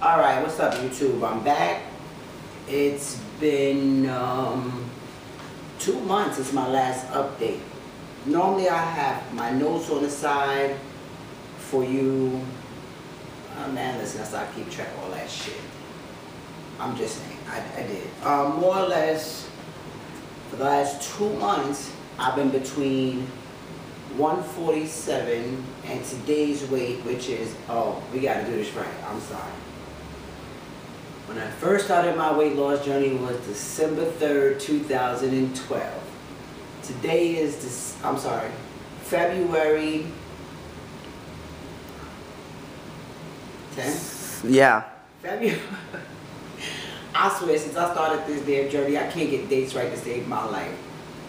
Alright, what's up YouTube? I'm back. It's been um, two months since my last update. Normally I have my notes on the side for you. Oh man, listen, I keep track of all that shit. I'm just saying, I, I did. Um, more or less, for the last two months, I've been between 147 and today's weight, which is, oh, we gotta do this right, I'm sorry. When I first started my weight loss journey was December 3rd, 2012. Today is, this, I'm sorry, February 10th? Yeah. February. I swear, since I started this damn journey, I can't get dates right to save my life.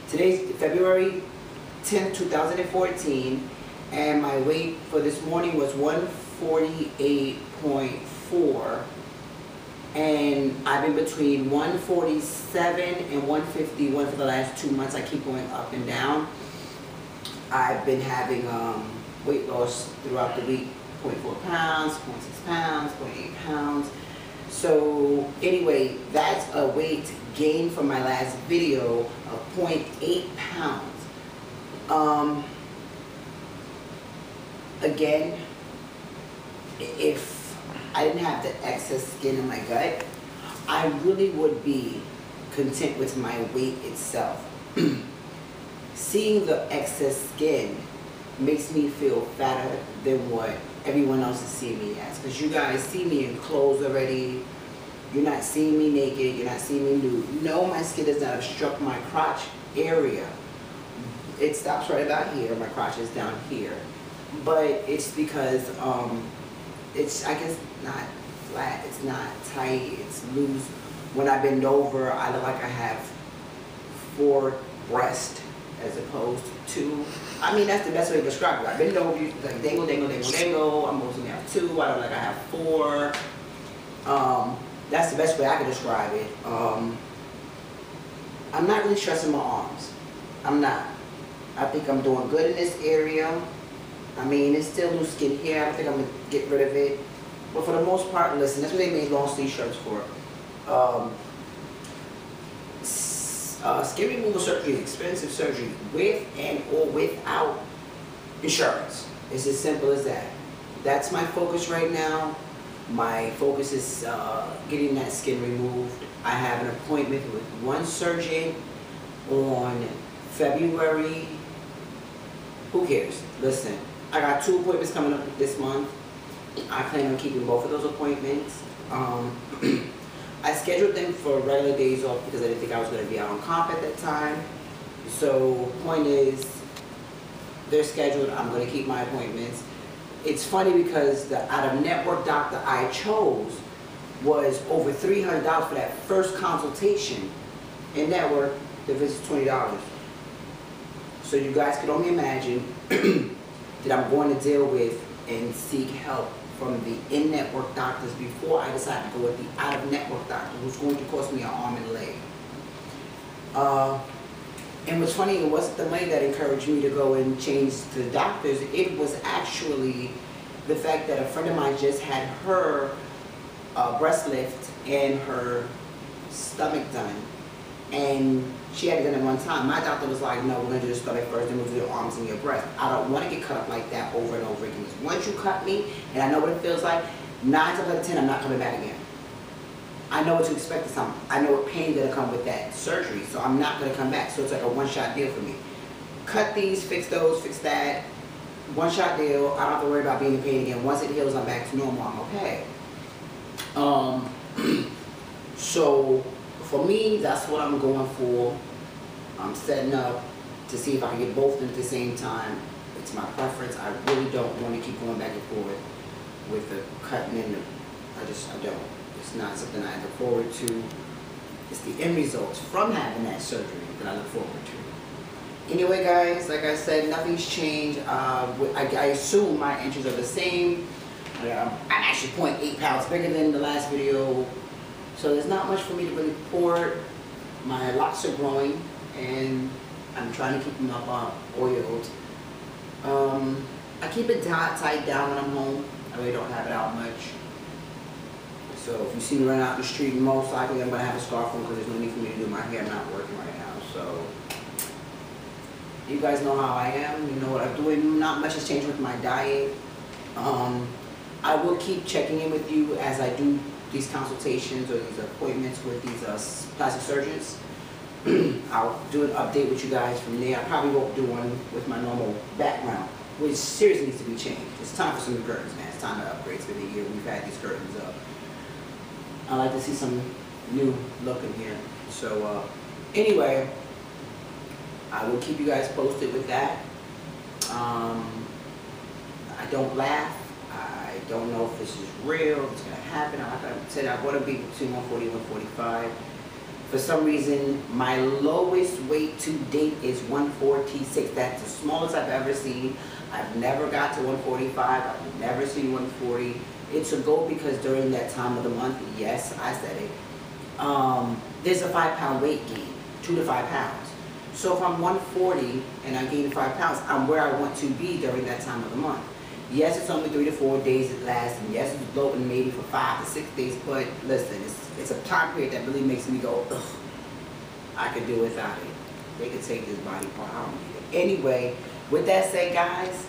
Today's February 10th, 2014, and my weight for this morning was 148.4 and I've been between 147 and 151 for the last two months. I keep going up and down. I've been having um, weight loss throughout the week, 0.4 pounds, 0.6 pounds, 0.8 pounds. So anyway, that's a weight gain from my last video of 0.8 pounds. Um, again, if I didn't have the excess skin in my gut, I really would be content with my weight itself. Seeing the excess skin makes me feel fatter than what everyone else is seeing me as. Because you guys see me in clothes already. You're not seeing me naked. You're not seeing me nude. No, my skin does not obstruct my crotch area. It stops right about here. My crotch is down here. But it's because um, it's, I guess, not flat, it's not tight, it's loose. When I bend over, I look like I have four breasts as opposed to two. I mean, that's the best way to describe it. I bend over, like dangle, dangle, dangle, dangle. I'm mostly have two. I look like I have four. Um, that's the best way I can describe it. Um, I'm not really stressing my arms. I'm not. I think I'm doing good in this area. I mean, it's still loose skin here. I don't think I'm to get rid of it. But for the most part, listen, that's what they made long sleeve shirts for. Um, uh, skin removal surgery is expensive surgery with and or without insurance. It's as simple as that. That's my focus right now. My focus is uh, getting that skin removed. I have an appointment with one surgeon on February. Who cares? Listen, I got two appointments coming up this month. I plan on keeping both of those appointments. Um, I scheduled them for regular days off because I didn't think I was going to be out on comp at that time. So point is, they're scheduled. I'm going to keep my appointments. It's funny because the out-of-network doctor I chose was over $300 for that first consultation. In network, the visit's $20. So you guys can only imagine that I'm going to deal with and seek help from the in-network doctors before I decide to go with the out-of-network doctor who's going to cost me an arm and leg. Uh, and what's funny, it wasn't the money that encouraged me to go and change to the doctors. It was actually the fact that a friend of mine just had her uh, breast lift and her stomach done. And she had it done at one time. My doctor was like, no, we're going to do the stomach first, then we'll do your arms and your breast. I don't want to get cut up like that over and over again. Once you cut me, and I know what it feels like, nine times out of ten, I'm not coming back again. I know what to expect of something. I know what pain going to come with that surgery, so I'm not going to come back. So it's like a one-shot deal for me. Cut these, fix those, fix that. One-shot deal. I don't have to worry about being in pain again. Once it heals, I'm back to normal. I'm okay. Um, so for me, that's what I'm going for. I'm setting up to see if I can get both at the same time. It's my preference. I really don't want to keep going back and forth with the cutting and the, I just, I don't. It's not something I look forward to. It's the end results from having that surgery that I look forward to. Anyway, guys, like I said, nothing's changed. Uh, I, I, assume my inches are the same. Um, I'm actually 0.8 pounds bigger than the last video. So there's not much for me to really report. My locks are growing and I'm trying to keep them up on oiled. Um, I keep it tied, down when I'm home. I really don't have it out much. So if you see me run out in the street, most likely I'm gonna have a scarf on because there's no need for me to do my hair, I'm not working right now, so. You guys know how I am, you know what I'm doing, not much has changed with my diet. Um, I will keep checking in with you as I do these consultations or these appointments with these uh, plastic surgeons. I'll do an update with you guys from there. I probably won't do one with my normal background, which seriously needs to be changed. It's time for some new curtains, man. It's time to upgrade. It's been a year we've had these curtains up. I like to see some new look in here. So, uh, anyway, I will keep you guys posted with that. Um, I don't laugh. Don't know if this is real, if it's gonna happen. I said, I wanna be between 140 and 145. For some reason, my lowest weight to date is 146. That's the smallest I've ever seen. I've never got to 145. I've never seen 140. It's a goal because during that time of the month, yes, I said it, um, there's a five pound weight gain, two to five pounds. So if I'm 140 and I gain five pounds, I'm where I want to be during that time of the month. Yes, it's only three to four days it lasts, and yes, it's bloating maybe for five to six days, but listen, it's, it's a time period that really makes me go, ugh, I could do without it. They could take this body part, I don't need it. Anyway, with that said, guys,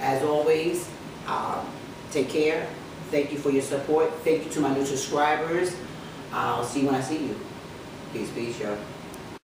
as always, um, take care. Thank you for your support. Thank you to my new subscribers. I'll see you when I see you. Peace, peace, y'all.